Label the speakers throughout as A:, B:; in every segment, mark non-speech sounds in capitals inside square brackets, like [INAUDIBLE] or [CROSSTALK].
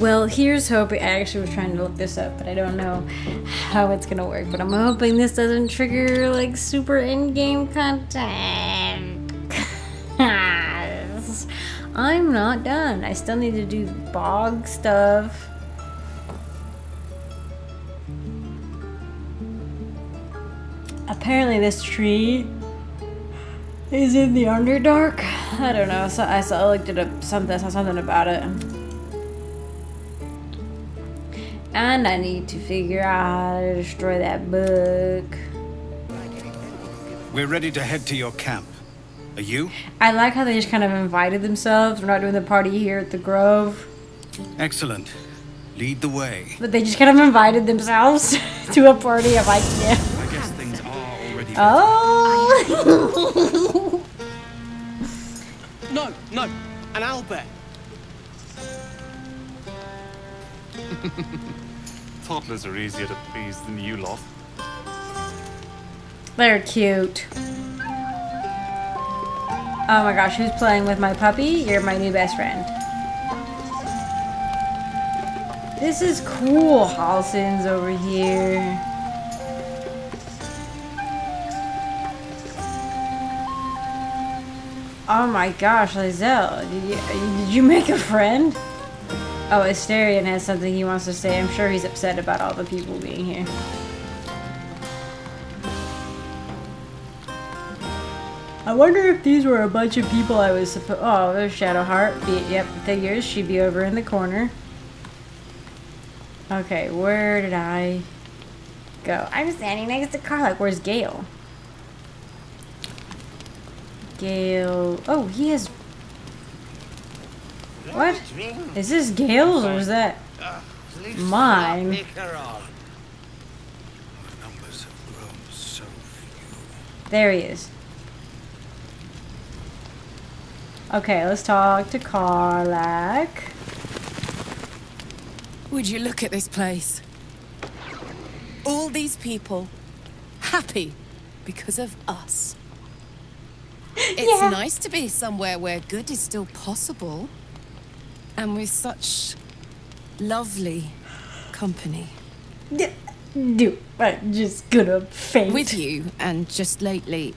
A: Well, here's hoping. I actually was trying to look this up, but I don't know how it's gonna work. But I'm hoping this doesn't trigger like super in-game content. [LAUGHS] I'm not done. I still need to do bog stuff. Apparently, this tree is in the Underdark. I don't know. So I saw I looked it up. Something saw something about it. And I need to figure out how to destroy that book.
B: We're ready to head to your camp. Are you?
A: I like how they just kind of invited themselves. We're not doing the party here at the Grove.
B: Excellent. Lead the way.
A: But they just kind of invited themselves [LAUGHS] to a party. I'm like, yeah.
B: I guess things are already.
A: Oh! [LAUGHS]
C: No, no, an owlbear. [LAUGHS]
D: Toddlers are easier to please than you lot.
A: They're cute. Oh my gosh, who's playing with my puppy? You're my new best friend. This is cool. Halsin's over here. Oh my gosh, Lae'zel, did you, did you make a friend? Oh, Astarion has something he wants to say. I'm sure he's upset about all the people being here. I wonder if these were a bunch of people I was supposed. Oh, there's Shadowheart. Be yep, figures. She'd be over in the corner. Okay, where did I go? I'm standing next to Karlach. Where's Gale? Gale. Oh, he has. What? Is this Gale's or is that mine?
B: The numbers have grown so few.
A: There he is. Okay, let's talk to Karlach.
E: Would you look at this place? All these people happy because of us. It's
A: Yeah.
E: nice to be somewhere where good is still possible. And with such lovely company.
A: Do I'm just gonna faint.
E: With you, and just lately,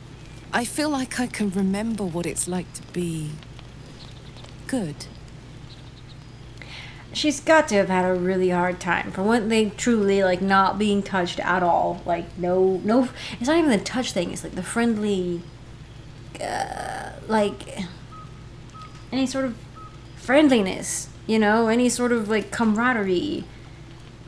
E: I feel like I can remember what it's like to be good.
A: She's got to have had a really hard time. For one thing, truly like not being touched at all. Like no, no. It's not even the touch thing. It's like the friendly, uh, like any sort of friendliness. You know, any sort of like camaraderie.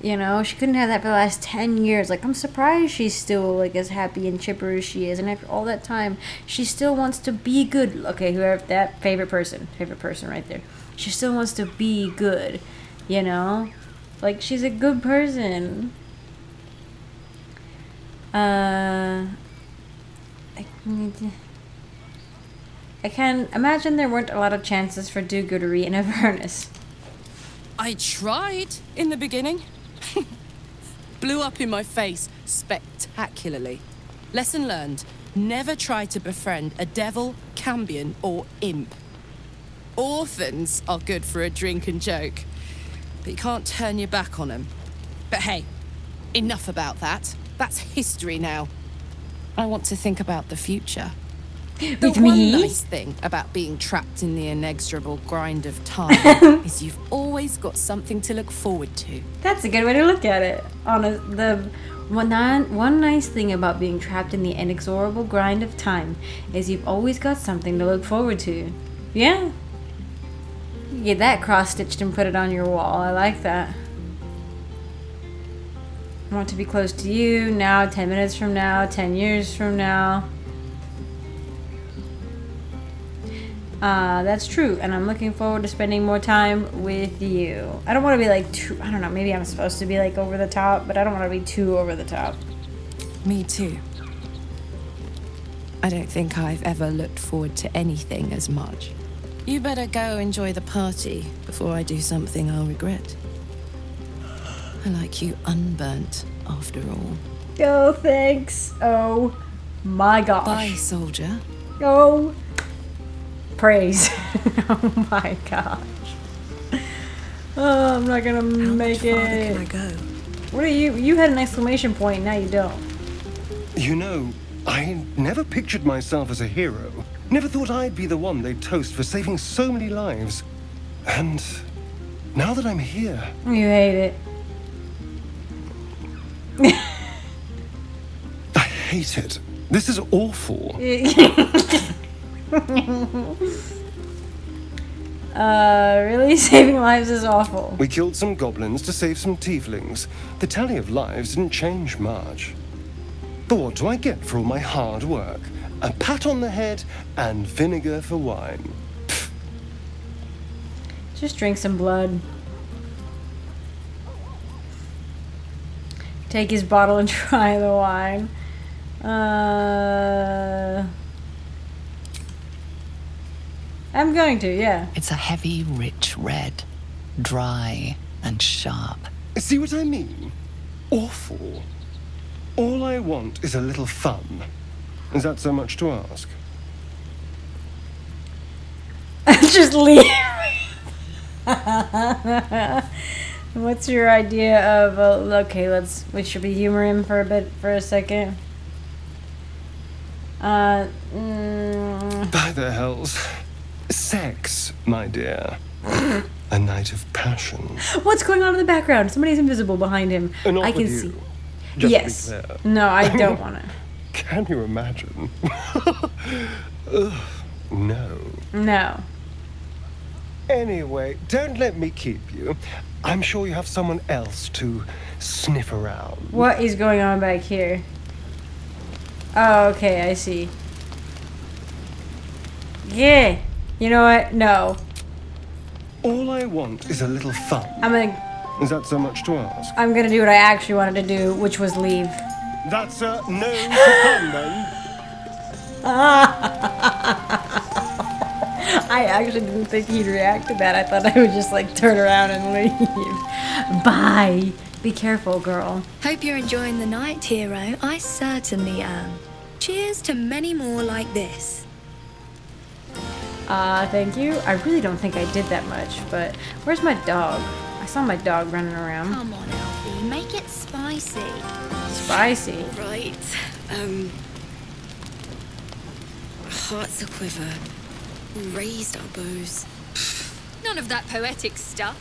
A: You know, she couldn't have that for the last 10 years. Like, I'm surprised she's still, like, as happy and chipper as she is. And after all that time, she still wants to be good. Okay, whoever, that favorite person. Favorite person right there. She still wants to be good. You know? Like, she's a good person. Uh. I. I can imagine there weren't a lot of chances for do-goodery in [LAUGHS] Avernus.
E: I tried in the beginning. [LAUGHS] Blew up in my face spectacularly. Lesson learned never try to befriend a devil, cambion, or imp. Orphans are good for a drink and joke, but you can't turn your back on them. But hey, enough about that. That's history now. I want to think about the future. The
A: With
E: one
A: me?
E: nice thing about being trapped in the inexorable grind of time [LAUGHS] is you've always got something to look forward to.
A: That's a good way to look at it. On a, the one, one nice thing about being trapped in the inexorable grind of time is you've always got something to look forward to. Yeah. You get that cross stitched and put it on your wall. I like that. I want to be close to you now, 10 minutes from now, 10 years from now. Uh, that's true, and I'm looking forward to spending more time with you. I don't want to be like too, I don't know, maybe I'm supposed to be like over the top, but I don't want to be too over the top.
E: Me too. I don't think I've ever looked forward to anything as much. You better go enjoy the party before I do something I'll regret. I like you unburnt, after all.
A: Oh, thanks. Oh my gosh.
E: Bye, soldier.
A: Oh, praise. [LAUGHS] oh my gosh. Oh, I'm not gonna
C: How
A: make
C: much farther
A: it.
C: can I go?
A: What are you? You had an exclamation point. Now you don't.
F: You know, I never pictured myself as a hero. Never thought I'd be the one they'd toast for saving so many lives. And now that I'm here,
A: You hate it. [LAUGHS]
F: I hate it. This is awful. [LAUGHS] [LAUGHS]
A: uh, really? [LAUGHS] Saving lives is awful.
F: We killed some goblins to save some tieflings. The tally of lives didn't change much. But what do I get for all my hard work? A pat on the head and vinegar for wine.
A: Just drink some blood. Take his bottle and [LAUGHS] try the wine. Uh, I'm going to, yeah.
G: It's a heavy, rich red, dry and sharp.
F: See what I mean? Awful. All I want is a little fun. Is that so much to ask? [LAUGHS]
A: Just leave. [LAUGHS] What's your idea of uh, okay? Let's we should be humor him for a bit for a second. Uh, mm,
F: By the hells. Sex, my dear. a night of passion.
A: what's going on in the background? Somebody's invisible behind him.
F: Uh,
A: I can see.
F: Just
A: yes. No, I don't want to.
F: Can you imagine? [LAUGHS] Ugh, no.
A: No.
F: Anyway, don't let me keep you. I'm sure you have someone else to sniff around.
A: What is going on back here? Oh, okay, I see. Yeah. You know what? No.
F: All I want is a little fun.
A: I'm gonna
F: Is that so much to ask?
A: I'm gonna do what I actually wanted to do, which was leave.
F: That's a no for fun then. [LAUGHS]
A: I actually didn't think he'd react to that. I thought I would just like turn around and leave. [LAUGHS] Bye. Be careful, girl.
C: Hope you're enjoying the night, hero. I certainly am. Cheers to many more like this.
A: Uh, thank you. I really don't think I did that much, but where's my dog? I saw my dog running around.
H: Come on, Alfie, make it spicy.
A: Spicy.
I: Right. Um. Hearts a quiver. Raised elbows.
H: None of that poetic stuff.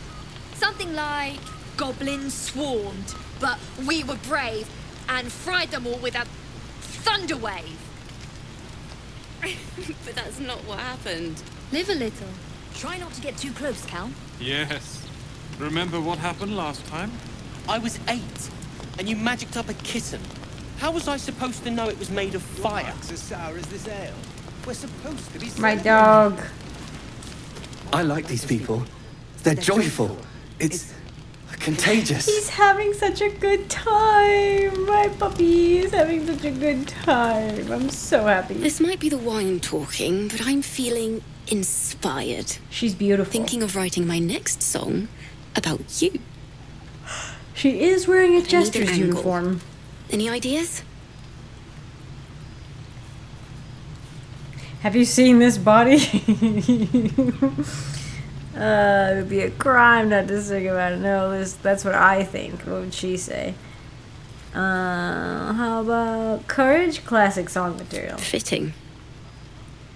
H: Something like goblins swarmed, but we were brave and fried them all with a thunder wave. [LAUGHS]
I: but that's not what happened.
H: Live a little. Try not to get too close, Cal.
D: Yes. Remember what happened last time?
J: I was eight, and you magicked up a kitten. How was I supposed to know it was made of fire?
B: as sour as this ale. We're supposed to be
A: My dog.
K: I like these people. They're joyful. It's contagious.
A: He's having such a good time. My puppy is having such a good time. I'm so happy.
I: This might be the wine talking, but I'm feeling inspired.
A: She's beautiful.
I: Thinking of writing my next song about you. [GASPS]
A: She is wearing a
I: need an
A: jester's uniform.
I: Any ideas?
A: Have you seen this body? [LAUGHS] uh, it would be a crime not to sing about it. No, this, that's what I think. What would she say? Uh, how about courage? Classic song material.
I: Fitting.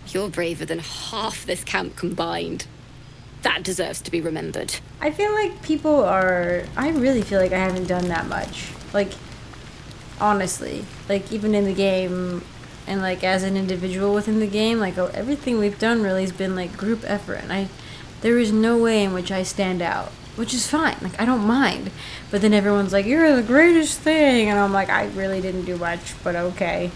I: You're braver than half this camp combined. That deserves to be remembered.
A: I feel like people are. I really feel like I haven't done that much. Like, honestly, like even in the game, and like as an individual within the game, like oh, everything we've done really has been like group effort, and I, there is no way in which I stand out, which is fine. Like I don't mind, but then everyone's like, "You're the greatest thing," and I'm like, I really didn't do much, but okay.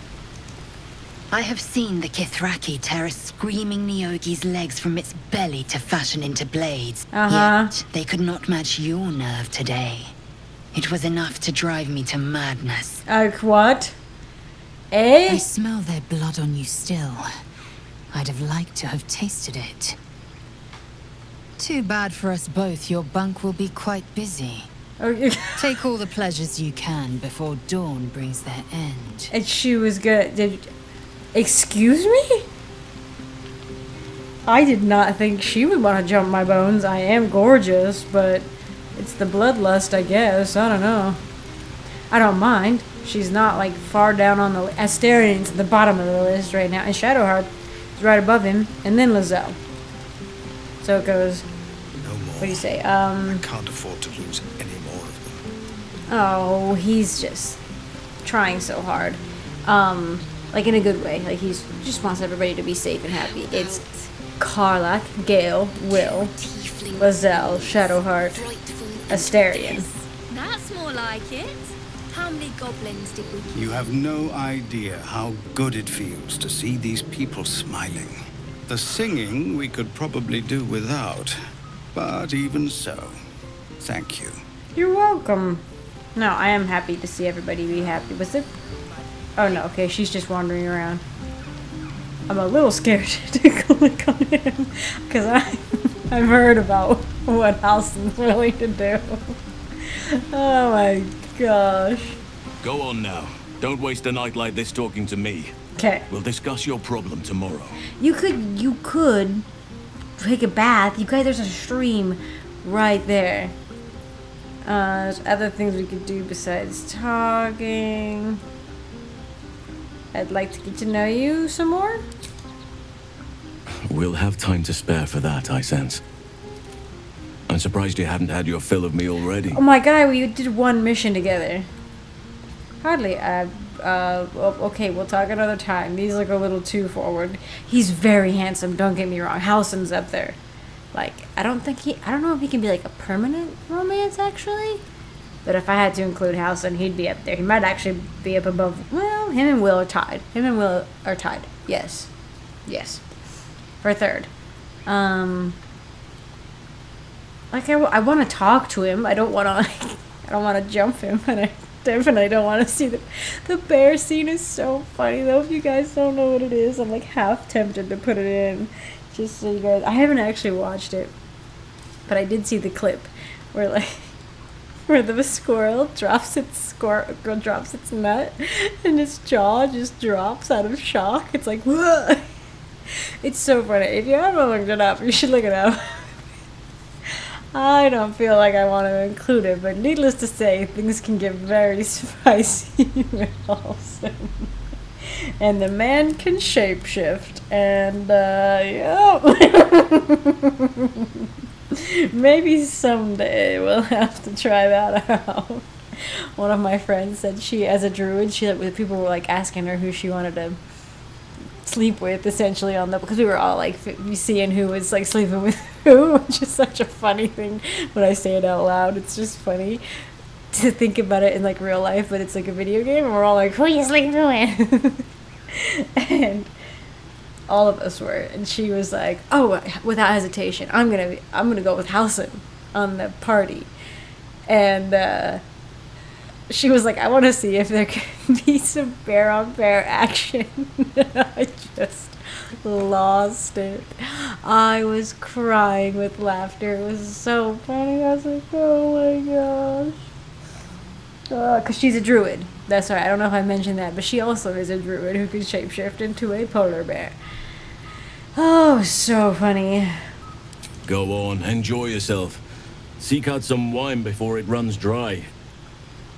G: I have seen the Kithraki tear a screaming Nyogi's legs from its belly to fashion into blades.
A: Uh-huh.
G: Yet they could not match your nerve today. It was enough to drive me to madness.
A: Uh, what? Eh?
G: I smell their blood on you still. I'd have liked to have tasted it. Too bad for us both. Your bunk will be quite busy.
A: Okay.
G: Take all the [LAUGHS] pleasures you can before dawn brings their end.
A: And she was good. Did excuse me? I did not think she would want to jump my bones. I am gorgeous, but it's the bloodlust, I guess. I don't know. I don't mind. She's not like far down on the Astarion's at the bottom of the list right now, and Shadowheart is right above him, and then Lae'zel. So it goes.
B: No more.
A: What do you say? Um.
B: I Can't afford to lose any more of them.
A: Oh, he's just trying so hard. Um, like in a good way. Like he's just wants everybody to be safe and happy. It's Karlach, Gale, Wyll, Lae'zel, Shadowheart, Astarion.
H: That's more like it. How many goblins did we kill?
B: You have no idea how good it feels to see these people smiling. The singing we could probably do without, but even so, thank you.
A: You're welcome. No, I am happy to see everybody be happy. Was it? Oh no, okay, she's just wandering around. I'm a little scared [LAUGHS] to click on him because I [LAUGHS] I've heard about what Halsin's [LAUGHS] willing to do. Oh my gosh.
L: Go on now. Don't waste a night like this talking to me.
A: Okay.
L: We'll discuss your problem tomorrow.
A: You could you could take a bath. You guys there's a stream right there. Uh, there's other things we could do besides talking. I'd like to get to know you some more.
L: We'll have time to spare for that, I sense. I'm surprised you haven't had your fill of me already.
A: Oh my god, we did one mission together. Hardly. Uh, uh, okay, we'll talk another time. He's like a little too forward. He's very handsome, don't get me wrong. Halsin's up there. Like, I don't think he, I don't know if he can be like a permanent romance actually. But if I had to include Halsin, he'd be up there. He might actually be up above, well, him and Wyll are tied. Him and Wyll are tied. Yes. Yes. For third. Um, like I, w- I want to talk to him. I don't want to like, I don't want to jump him, and I definitely don't want to see the the bear scene is so funny though. If you guys don't know what it is, I'm like half tempted to put it in, just so you guys. I haven't actually watched it, but I did see the clip where like [LAUGHS] where the squirrel drops its squirrel drops its nut, and its jaw just drops out of shock. It's like whoa. [LAUGHS] It's so funny. If you haven't looked it up, you should look it up. [LAUGHS] I don't feel like I want to include it, but needless to say, things can get very [LAUGHS] spicy [LAUGHS] with Halsin. And the man can shapeshift, and uh, yeah. [LAUGHS] Maybe someday we'll have to try that out. One of my friends said she, as a druid, she people were like asking her who she wanted to sleep with essentially on the because we were all like seeing who was like sleeping with [LAUGHS] who which is such a funny thing when i say it out loud. It's just funny to think about it in like real life but it's like a video game and we're all like who are you sleeping with? [LAUGHS] And all of us were and she was like oh without hesitation i'm gonna be, i'm gonna go with Halsin on the party. And uh she was like, I want to see if there can [LAUGHS] be some bear on bear action. [LAUGHS] I just lost it. I was crying with laughter. It was so funny. I was like, oh my gosh. Uh, because she's a druid. That's right. I don't know if I mentioned that, but she also is a druid who can shapeshift into a polar bear. Oh, so funny.
L: Go on, enjoy yourself. Seek out some wine before it runs dry.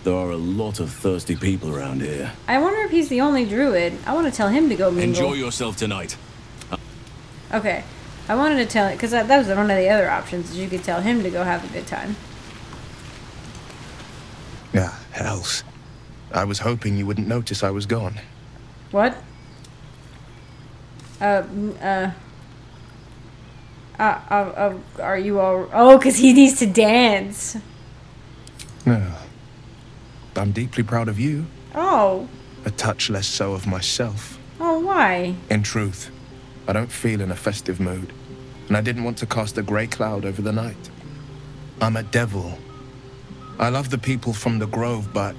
L: There are a lot of thirsty people around here.
A: I wonder if he's the only druid. I want to tell him to go mingle.
L: Enjoy yourself tonight.
A: Okay. I wanted to tell it because that, that was one of the other options. You could tell him to go have a good time.
M: Yeah, hells. I was hoping you wouldn't notice I was gone.
A: What? Uh, uh. Uh, uh, uh, are you all? Oh, because he needs to dance.
M: No. I'm deeply proud of you.
A: Oh.
M: A touch less so of myself.
A: Oh, why?
M: In truth, I don't feel in a festive mood, and I didn't want to cast a grey cloud over the night. I'm a devil. I love the people from the Grove, but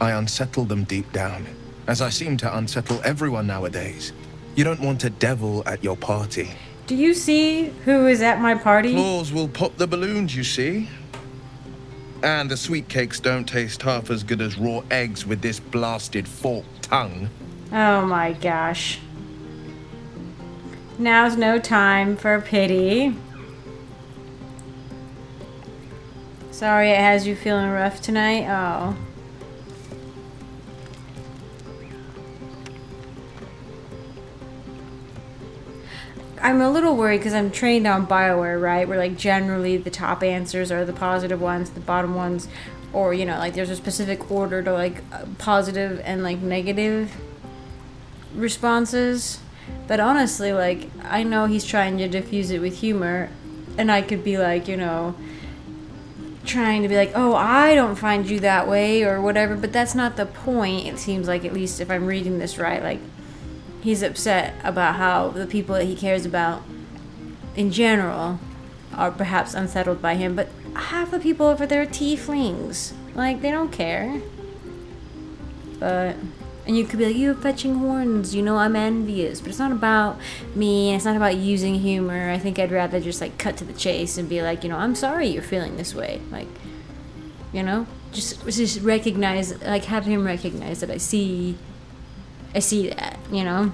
M: I unsettle them deep down, as I seem to unsettle everyone nowadays. You don't want a devil at your party.
A: Do you see who is at my party?
M: Claws will pop the balloons, you see. And the sweet cakes don't taste half as good as raw eggs with this blasted forked tongue.
A: Oh my gosh. Now's no time for pity. Sorry it has you feeling rough tonight. Oh. I'm a little worried because I'm trained on Bioware, right? Where like generally the top answers are the positive ones, the bottom ones, or you know, like there's a specific order to like uh, positive and like negative responses. But honestly, like I know he's trying to diffuse it with humor, and I could be like, you know, trying to be like, oh, I don't find you that way or whatever. But that's not the point. It seems like at least if I'm reading this right, like he's upset about how the people that he cares about in general are perhaps unsettled by him, but half the people over there are tieflings. Like, they don't care. But, and you could be like, you're fetching horns, you know, I'm envious. But it's not about me, and it's not about using humor. I think I'd rather just, like, cut to the chase and be like, you know, I'm sorry you're feeling this way. Like, you know? Just, just recognize, like, have him recognize that I see I see that, you know?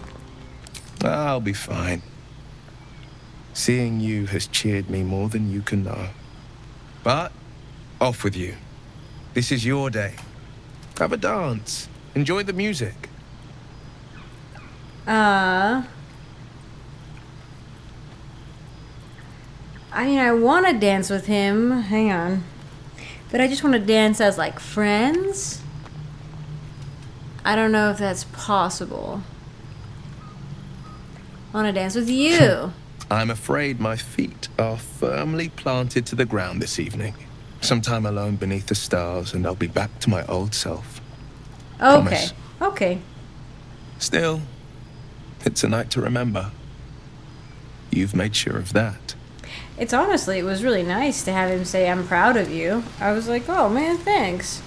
M: I'll be fine. Seeing you has cheered me more than you can know. But, off with you. This is your day. Have a dance. Enjoy the music.
A: Uh... I mean, I want to dance with him. Hang on. But I just want to dance as, like, friends? I don't know if that's possible. I want to dance with you. [LAUGHS]
M: I'm afraid my feet are firmly planted to the ground this evening. Sometime alone beneath the stars, and I'll be back to my old self.
A: Okay.
M: Promise.
A: Okay.
M: Still, it's a night to remember. You've made sure of that.
A: It's honestly, it was really nice to have him say, I'm proud of you. I was like, oh man, thanks.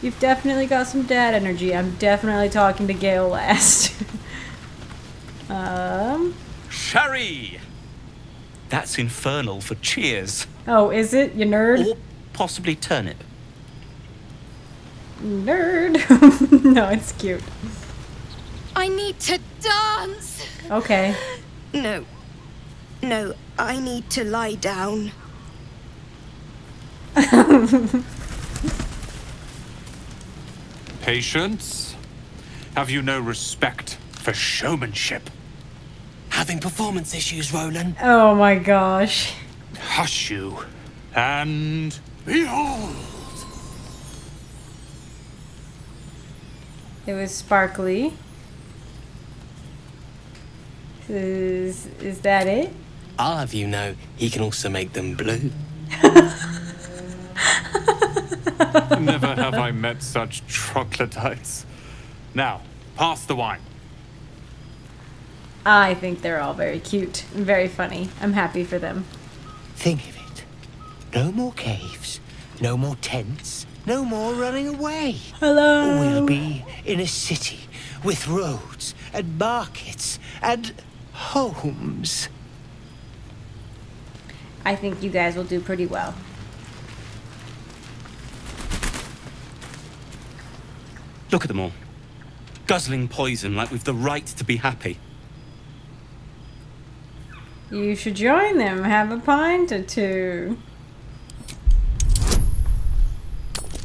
A: You've definitely got some dad energy. I'm definitely talking to Gale last. [LAUGHS] um.
N: Sherry! That's infernal for cheers.
A: Oh, is it? You nerd?
N: Or possibly turnip.
A: Nerd. [LAUGHS] no, it's cute.
C: I need to dance.
A: Okay.
O: No. No, I need to lie down. [LAUGHS]
D: Patience? Have you no respect for showmanship?
J: Having performance issues, Rolan.
A: Oh my gosh.
D: Hush you. And behold!
A: It was sparkly. Is, is that it?
J: Ah, I'll have you know, he can also make them blue. [LAUGHS] [LAUGHS]
D: Never have I met such troglodytes. Now, pass the wine.
A: I think they're all very cute and very funny. I'm happy for them.
J: Think of it. No more caves, no more tents, no more running away.
A: Hello.
J: We'll be in a city with roads and markets and homes.
A: I think you guys will do pretty well.
N: Look at them all. Guzzling poison like we've the right to be happy.
A: You should join them. Have a pint or two.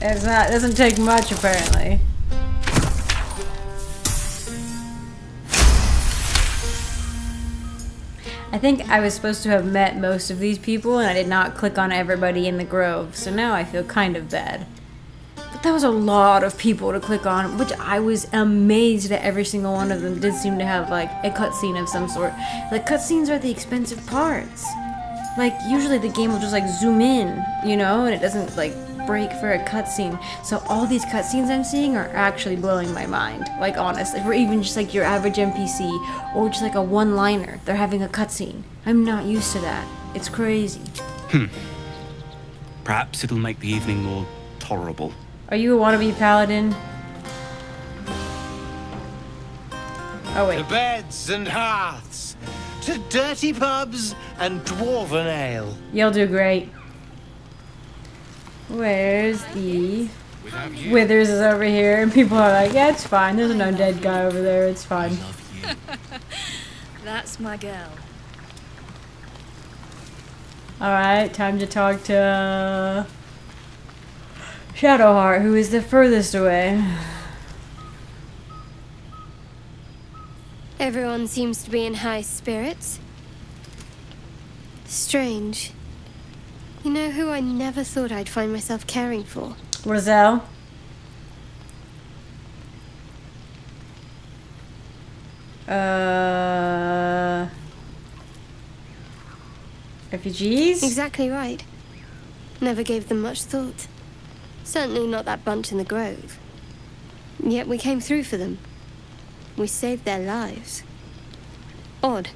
A: It's not. Doesn't take much apparently. I think I was supposed to have met most of these people and I did not click on everybody in the grove, so now I feel kind of bad. That was a lot of people to click on, which I was amazed that every single one of them did seem to have like a cutscene of some sort. Like cutscenes are the expensive parts. Like usually the game will just like zoom in, you know, and it doesn't like break for a cutscene. So all these cutscenes I'm seeing are actually blowing my mind. Like honestly, or even just like your average NPC or just like a one-liner. They're having a cutscene. I'm not used to that. It's crazy.
N: Hmm. Perhaps it'll make the evening more tolerable.
A: Are you a wannabe paladin? Oh wait.
J: To beds and hearths, to dirty pubs and dwarven ale.
A: You'll do great. Where's the Withers is over here and people are like, yeah, it's fine. There's an undead guy over there. It's fine. [LAUGHS]
H: That's my girl.
A: Alright, time to talk to uh, Shadowheart, who is the furthest away.
P: Everyone seems to be in high spirits. Strange. You know who I never thought I'd find myself caring for?
A: Roselle. Uh, refugees?
P: Exactly right. Never gave them much thought. Certainly not that bunch in the grove. Yet we came through for them. We saved their lives. Odd.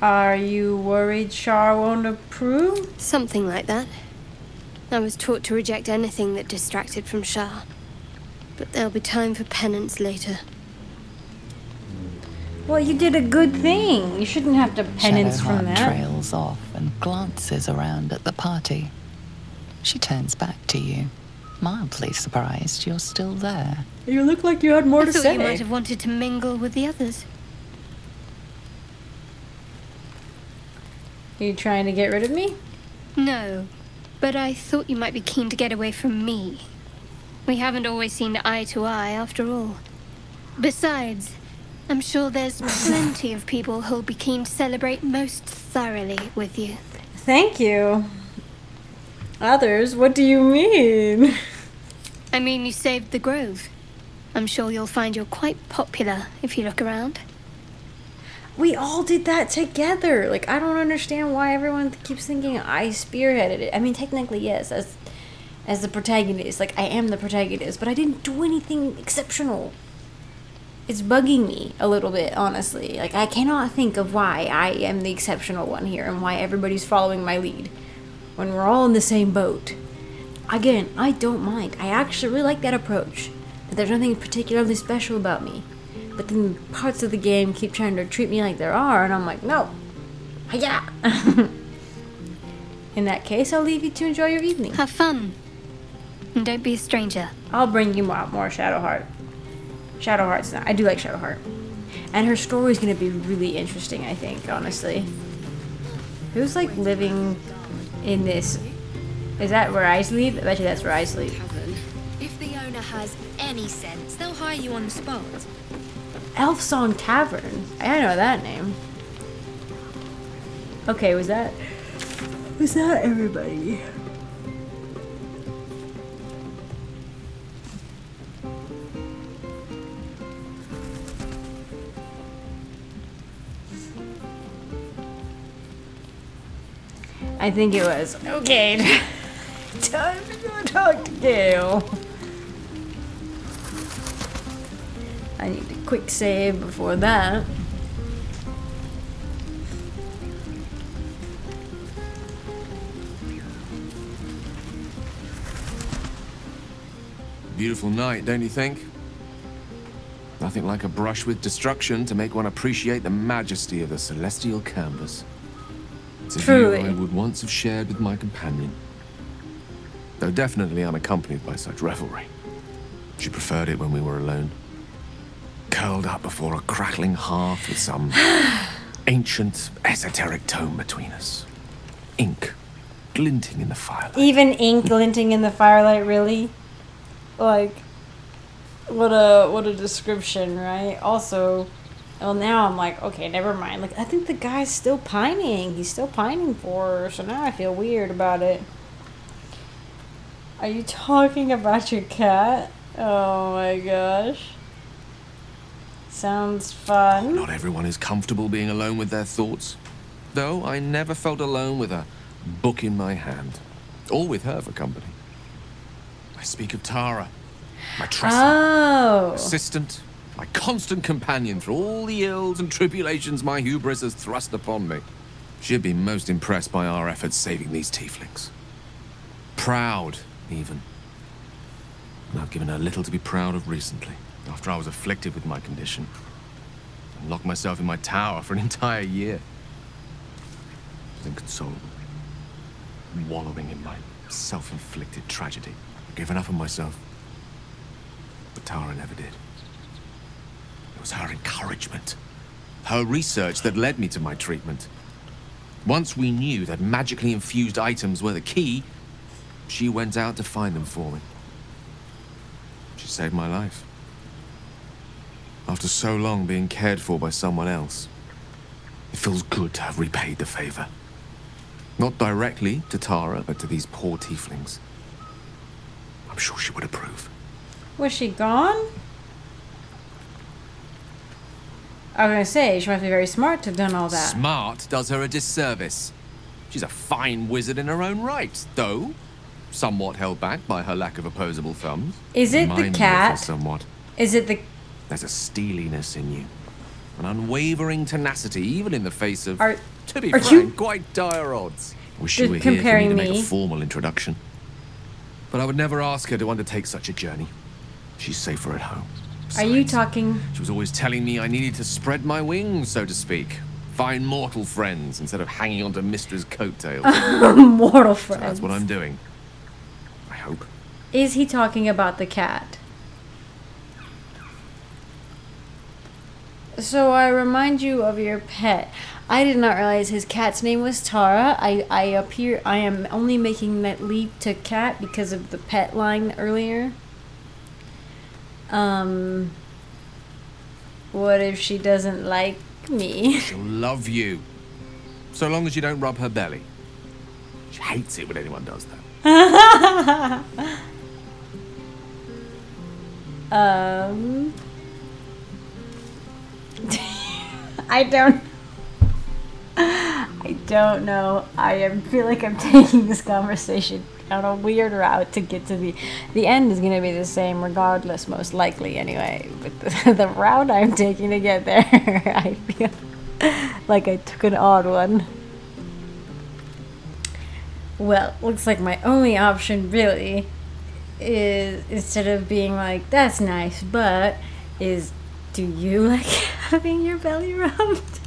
A: Are you worried Shar won't approve?
P: Something like that. I was taught to reject anything that distracted from Shar. But there'll be time for penance later.
A: Well, you did a good thing. You shouldn't have to penance from
G: Shadowheart
A: that.
G: trails off and glances around at the party. She turns back to you, mildly surprised you're still there.
A: You look like you had more
P: I
A: to
P: thought
A: say.
P: you might have wanted to mingle with the others.
A: Are you trying to get rid of me?
P: No, but I thought you might be keen to get away from me. We haven't always seen eye to eye, after all. Besides, I'm sure there's plenty of people who'll be keen to celebrate most thoroughly with you.
A: Thank you. Others? What do you mean?
P: I mean, you saved the grove. I'm sure you'll find you're quite popular if you look around.
A: We all did that together. Like, I don't understand why everyone keeps thinking I spearheaded it. I mean, technically, yes, as as the protagonist. Like, I am the protagonist, but I didn't do anything exceptional. It's bugging me a little bit, honestly. Like, I cannot think of why I am the exceptional one here and why everybody's following my lead when we're all in the same boat. Again, I don't mind. I actually really like that approach. That there's nothing particularly special about me. But then parts of the game keep trying to treat me like there are, and I'm like, no. Yeah. [LAUGHS] In that case, I'll leave you to enjoy your evening.
P: Have fun. And don't be a stranger.
A: I'll bring you more, more Shadowheart. Shadowheart's not. I do like Shadowheart. And her story is going to be really interesting, I think, honestly. Who's like living in this? Is that where I sleep? I bet you that's where I sleep.
H: If the owner has any sense, they'll hire you on the spot.
A: Elf Song Tavern. I know that name. Okay, was that was that everybody? I think it was. Okay. [LAUGHS] Time to go talk to Gale. I need a quick save before that.
Q: Beautiful night, don't you think? Nothing like a brush with destruction to make one appreciate the majesty of the celestial canvas. It's a
A: Truly.
Q: view I would once have shared with my companion. Though definitely unaccompanied by such revelry. She preferred it when we were alone. Curled up before a crackling hearth with some [SIGHS] ancient, esoteric tome between us. Ink glinting in the firelight.
A: Even ink glinting in the firelight, really? Like, what a what a description, right? Also, well now I'm like, okay, never mind. Like I think the guy's still pining. He's still pining for her, so now I feel weird about it. Are you talking about your cat? Oh my gosh. Sounds fun.
Q: Oh, not everyone is comfortable being alone with their thoughts. Though I never felt alone with a book in my hand. Or with her for company. I speak of Tara, my trusted
A: Oh.
Q: assistant, my constant companion through all the ills and tribulations my hubris has thrust upon me. She'd be most impressed by our efforts saving these tieflings. Proud, even. And I've given her little to be proud of recently, after I was afflicted with my condition. And locked myself in my tower for an entire year. Inconsolable. Wallowing in my self-inflicted tragedy. i Given up on myself. But Tara never did. Was her encouragement. Her research that led me to my treatment. Once we knew that magically infused items were the key, she went out to find them for me. She saved my life. After so long being cared for by someone else, it feels good to have repaid the favor. Not directly to Tara, but to these poor tieflings. I'm sure she would approve.
A: Was she gone? I was gonna say, she must be very smart to have done all that.
Q: Smart does her a disservice. She's a fine wizard in her own right, though somewhat held back by her lack of opposable thumbs.
A: Is it the
Q: Remind me
A: cat?
Q: Somewhat.
A: Is it the...
Q: There's a steeliness in you. An unwavering tenacity, even in the face of,
A: Are-
Q: to be
A: are
Q: frank,
A: you-
Q: quite dire odds. Wish you were here for me to make
A: me?
Q: a formal introduction. But I would never ask her to undertake such a journey. She's safer at home.
A: Are you talking...
Q: She was always telling me I needed to spread my wings, so to speak. Find mortal friends instead of hanging onto Mystra's coattails. [LAUGHS]
A: Mortal
Q: So
A: friends.
Q: that's what I'm doing. I hope.
A: Is he talking about the cat? So I remind you of your pet. I did not realize his cat's name was Tara. I, I appear I am only making that leap to cat because of the pet line earlier. Um what if she doesn't like me? [LAUGHS]
Q: She'll love you. So long as you don't rub her belly. She hates it when anyone does that.
A: um [LAUGHS] I don't I don't know. I am feel like I'm taking this conversation on a weird route to get to the the end is gonna be the same regardless, most likely anyway. But the, [LAUGHS] the route I'm taking to get there, [LAUGHS] I feel like I took an odd one. Well, looks like my only option really is instead of being like, that's nice, but is do you [LAUGHS] like having your belly rubbed?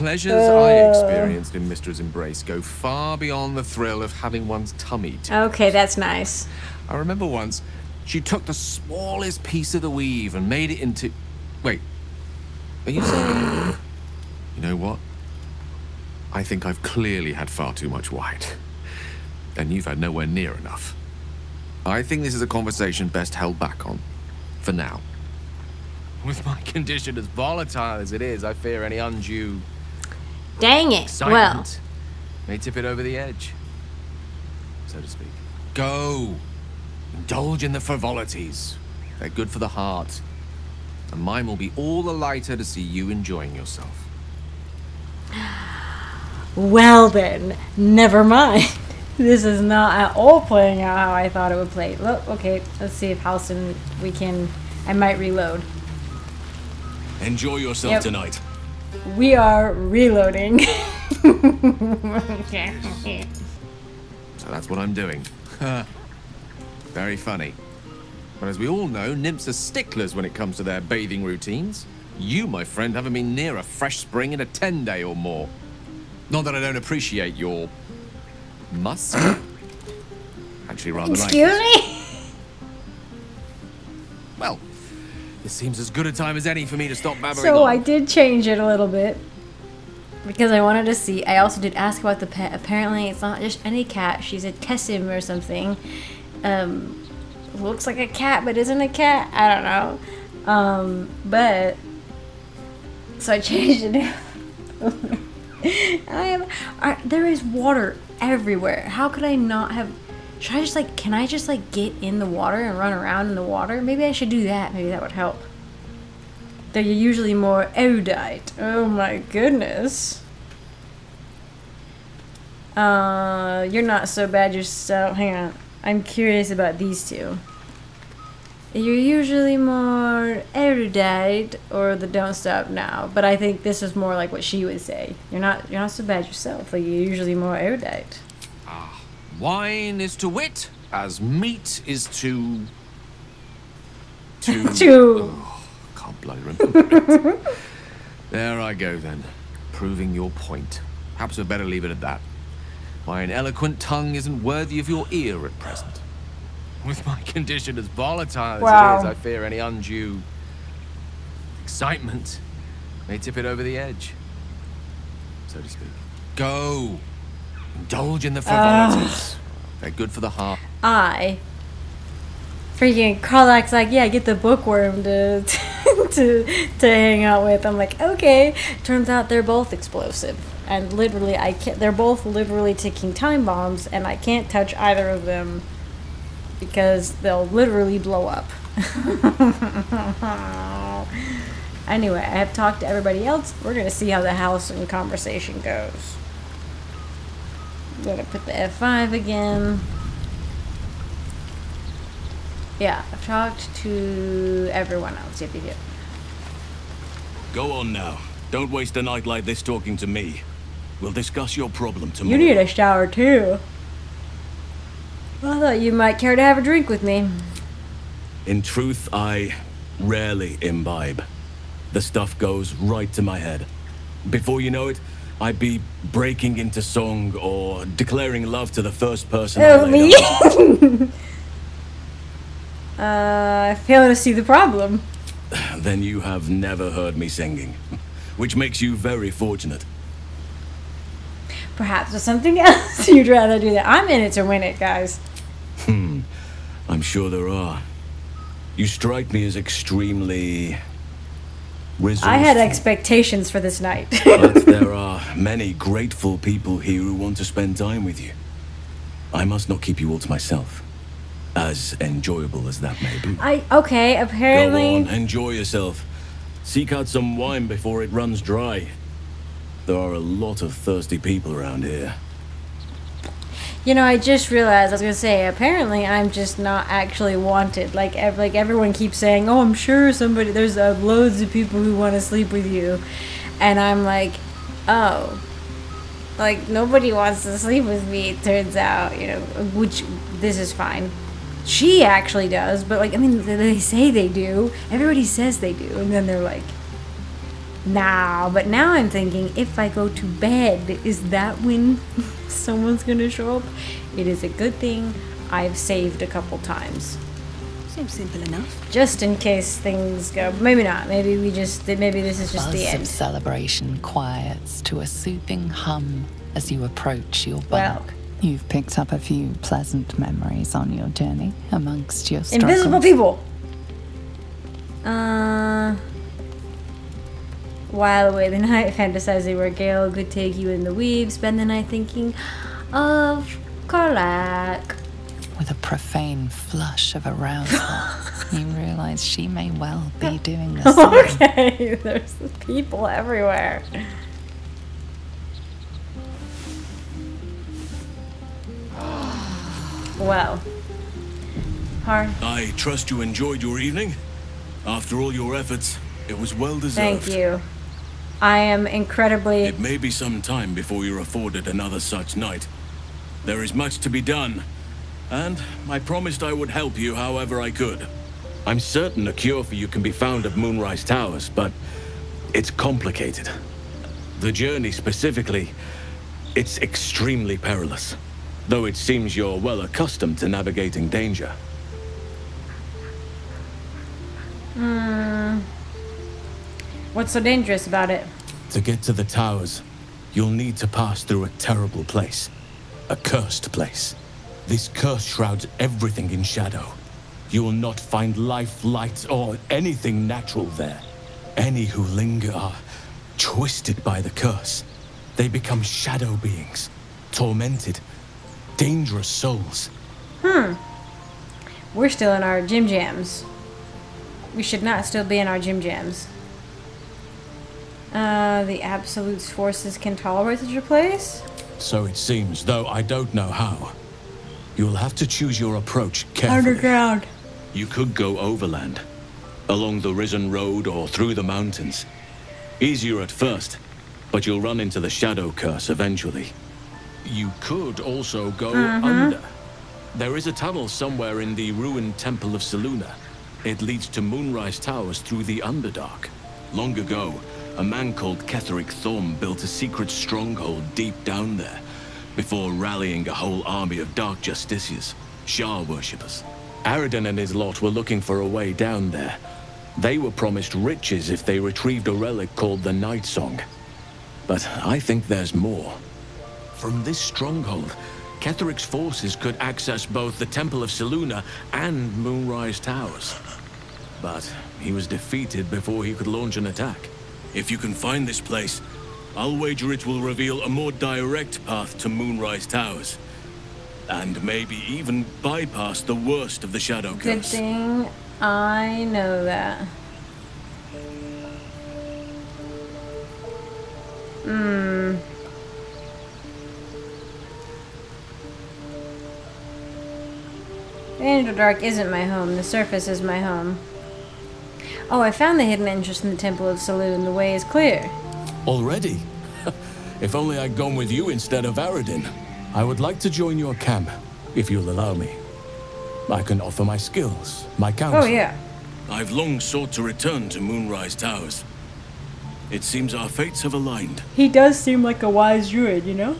Q: The pleasures I
A: Uh.
Q: experienced in Mystra's embrace go far beyond the thrill of having one's tummy tickled.
A: Okay, that's nice.
Q: I remember once she took the smallest piece of the weave and made it into. Wait, are you saying? [GASPS] you know what? I think I've clearly had far too much white, and you've had nowhere near enough. I think this is a conversation best held back on, for now. With my [LAUGHS] condition as volatile as it is, I fear any undue
A: Dang it. Well,
Q: excitement may tip it over the edge, so to speak. Go. Indulge in the frivolities. They're good for the heart. And mine will be all the lighter to see you enjoying yourself. [SIGHS]
A: well then, never mind. [LAUGHS] This is not at all playing out how I thought it would play. Look, okay, let's see if Halsin we can. I might reload.
L: Enjoy yourself
A: Yep.
L: tonight.
A: We are reloading.
Q: So [LAUGHS] that's what I'm doing. [LAUGHS] Very funny. But as we all know, nymphs are sticklers when it comes to their bathing routines. You, my friend, haven't been near a fresh spring in a 10 day or more. Not that I don't appreciate your musk. [COUGHS] Actually, rather like
A: Excuse
Q: it.
A: me?
Q: Well, this seems as good a time as any for me to stop babbling
A: So
Q: on.
A: I did change it a little bit because I wanted to see. I also did ask about the pet. Apparently, it's not just any cat. She's a tressym or something. Um, looks like a cat, but isn't a cat. I don't know. Um, but so I [LAUGHS] changed it. [LAUGHS] I have. I, there is water everywhere. How could I not have? Should I just like? Can I just like get in the water and run around in the water? Maybe I should do that. Maybe that would help. They're usually more erudite. Oh my goodness. Uh, you're not so bad yourself. Hang on. I'm curious about these two. You're usually more erudite or the don't stop now, but I think this is more like what she would say. You're not you're not so bad yourself. Like you're usually more erudite.
Q: Wine is to wit as meat is to. To. [LAUGHS]
A: To-
Q: Oh, can't bloody remember. it. [LAUGHS] there I go then, proving your point. Perhaps we'd better leave it at that. My eloquent tongue isn't worthy of your ear at present. With my condition as volatile as it is, I fear any undue Excitement may tip it over the edge, so to speak. Go! Indulge in the frivolities. They're good for the heart.
A: I freaking Karlach's like, yeah, get the bookworm to [LAUGHS] to to hang out with. I'm like, okay. Turns out they're both explosive, and literally, I can't. They're both literally ticking time bombs, and I can't touch either of them because they'll literally blow up. [LAUGHS] anyway, I have talked to everybody else. We're gonna see how the house and conversation goes. Gonna put the F5 again. Yeah, I've talked to everyone else. Yep, yep, yep.
L: Go on now. Don't waste a night like this talking to me. We'll discuss your problem tomorrow.
A: You need a shower too. Well, I thought you might care to have a drink with me.
L: In truth, I rarely imbibe. The stuff goes right to my head. Before you know it, I'd be breaking into song or declaring love to the first person I
A: Oh, me? [LAUGHS] uh, fail to see the problem. [SIGHS]
L: Then you have never heard me singing, [LAUGHS] which makes you very fortunate.
A: Perhaps with something [LAUGHS] else you'd rather do that. I'm in it to win it, guys.
L: Hmm. I'm sure there are. You strike me as extremely
A: I had expectations for this night.
L: but there are many grateful people here who want to spend time with you. I must not keep you all to myself, as enjoyable as that may be.
A: I okay. apparently.
L: Go on, enjoy yourself. Seek out some wine before it runs dry. There are a lot of thirsty people around here.
A: you know, I just realized I was gonna say. Apparently, I'm just not actually wanted. Like, ev- like everyone keeps saying, "Oh, I'm sure somebody." There's uh, loads of people who want to sleep with you, and I'm like, "Oh, like nobody wants to sleep with me." It turns out, you know, which this is fine. She actually does, but like, I mean, they- say they do. Everybody says they do, and then they're like, Nah, but now I'm thinking if I go to bed, is that when [LAUGHS] someone's gonna show up? It is a good thing I've saved a couple times.
O: Seems simple enough.
A: Just in case things go. Maybe not. Maybe we just. Maybe this is just
R: Buzz
A: the
R: of
A: end.
R: celebration quiets to a soothing hum as you approach your bunk.
A: Well.
R: bunk. You've picked up a few pleasant memories on your journey amongst your struggles.
A: Invisible people! Uh. While away the night, fantasizing where Gale could take you in the weave, spend the night thinking of Karlach.
R: With a profane flush of arousal, [LAUGHS] you realize she may well be doing the [LAUGHS] same.
A: okay, there's people everywhere. [SIGHS] Well, hard.
L: I trust you enjoyed your evening. After all your efforts, it was well deserved.
A: Thank you. I am incredibly.
L: It may be some time before you're afforded another such night. There is much to be done, and I promised I would help you however I could. I'm certain a cure for you can be found at Moonrise Towers, but it's complicated. The journey specifically, it's extremely perilous, though it seems you're well accustomed to navigating danger.
A: Hmm. What's so dangerous about it?
L: To get to the towers, you'll need to pass through a terrible place. A cursed place. This curse shrouds everything in shadow. You will not find life, light, or anything natural there. Any who linger are twisted by the curse. They become shadow beings, tormented, dangerous souls.
A: Hmm. We're still in our gym jams. We should not still be in our gym jams. Uh, the Absolute's forces can tolerate such a place?
L: So it seems, though I don't know how. You'll have to choose your approach carefully.
A: Underground.
L: You could go overland, along the Risen Road or through the mountains. Easier at first, but you'll run into the Shadow Curse eventually. You could also go
A: Mhm.
L: under. There is a tunnel somewhere in the ruined Temple of Selûne. It leads to Moonrise Towers through the Underdark. Long ago, a man called Ketheric Thorm built a secret stronghold deep down there, before rallying a whole army of Dark Justiciars, Shar worshippers. Aradin and his lot were looking for a way down there, They were promised riches if they retrieved a relic called the Nightsong. But I think there's more. From this stronghold, Ketheric's forces could access both the Temple of Selûne and Moonrise Towers. But he was defeated before he could launch an attack.
S: If you can find this place, I'll wager it will reveal a more direct path to Moonrise Towers. And maybe even bypass the worst of the Shadow
A: Good
S: Curse.
A: thing I know that. Hmm. The Underdark isn't my home. The surface is my home. Oh, I found the hidden entrance in the Temple of Selûne. The way is clear.
L: Already? [LAUGHS] if only I'd gone with you instead of Aradin. I would like to join your camp, if you'll allow me. I can offer my skills, my counsel.
A: Oh, yeah.
S: I've long sought to return to Moonrise Towers. It seems our fates have aligned.
A: He does seem like a wise druid, you know?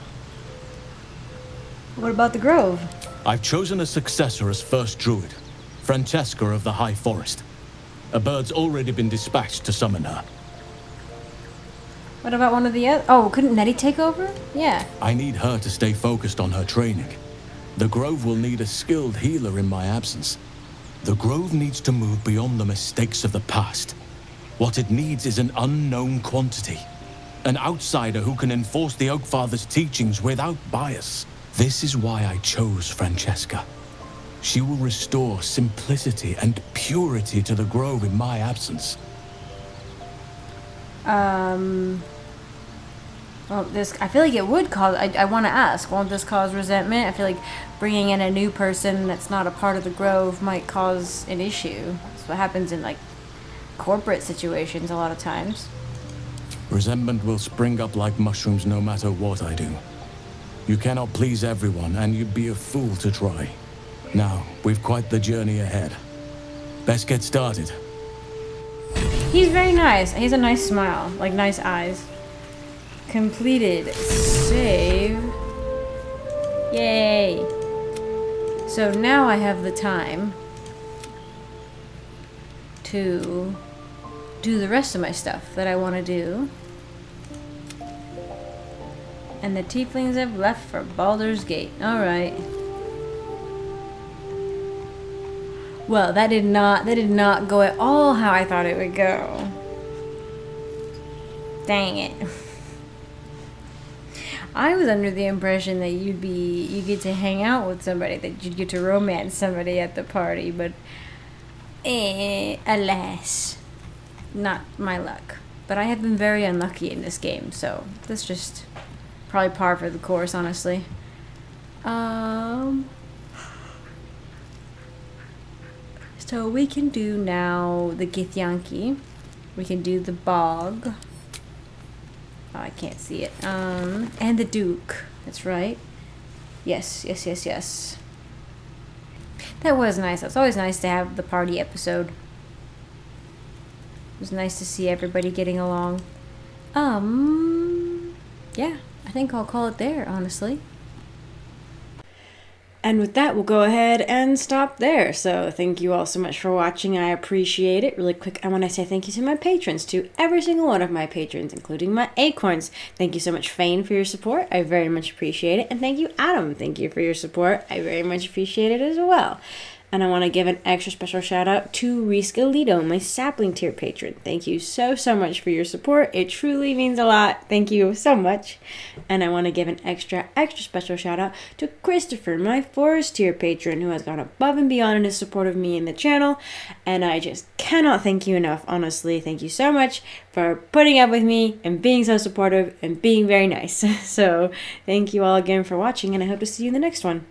A: What about the Grove?
L: I've chosen a successor as first druid, Francesca of the High Forest. A bird's already been dispatched to summon her.
A: What about one of the other? Oh, couldn't Nettie take over? Yeah.
L: I need her to stay focused on her training. The Grove will need a skilled healer in my absence. The Grove needs to move beyond the mistakes of the past. What it needs is an unknown quantity. An outsider who can enforce the Oakfather's teachings without bias. This is why I chose Francesca. She will restore simplicity and purity to the Grove in my absence.
A: Um. Well, this I feel like it would cause. I, I want to ask, won't this cause resentment? I feel like bringing in a new person that's not a part of the Grove might cause an issue. That's what happens in like corporate situations a lot of times.
L: Resentment will spring up like mushrooms no matter what I do. You cannot please everyone, and you'd be a fool to try. Now, we've quite the journey ahead. Best get started.
A: He's very nice. He has a nice smile, like nice eyes. Completed. Save. Yay. So now I have the time to do the rest of my stuff that I want to do. And the tieflings have left for Baldur's Gate. Alright. Well, that did not that did not go at all how I thought it would go. Dang it. [LAUGHS] I was under the impression that you'd be you get to hang out with somebody, that you'd get to romance somebody at the party, but eh, alas, not my luck. But I have been very unlucky in this game, so that's just probably par for the course, honestly. Um. So we can do now the Githyanki. We can do the Bog. Oh, I can't see it. Um, and the Duke. That's right. Yes, yes, yes, yes. That was nice. It's always nice to have the party episode. It was nice to see everybody getting along. Um, yeah, I think I'll call it there, honestly. And with that, we'll go ahead and stop there. So, thank you all so much for watching. I appreciate it. Really quick, I want to say thank you to my patrons, to every single one of my patrons, including my acorns. Thank you so much, Fane, for your support. I very much appreciate it. And thank you, Adam. Thank you for your support. I very much appreciate it as well. And I want to give an extra special shout out to Reese Galito, my sapling tier patron. Thank you so, so much for your support. It truly means a lot. Thank you so much. And I want to give an extra, extra special shout out to Christopher, my forest tier patron, who has gone above and beyond in his support of me and the channel. And I just cannot thank you enough, honestly. Thank you so much for putting up with me and being so supportive and being very nice. [LAUGHS] So, thank you all again for watching, and I hope to see you in the next one.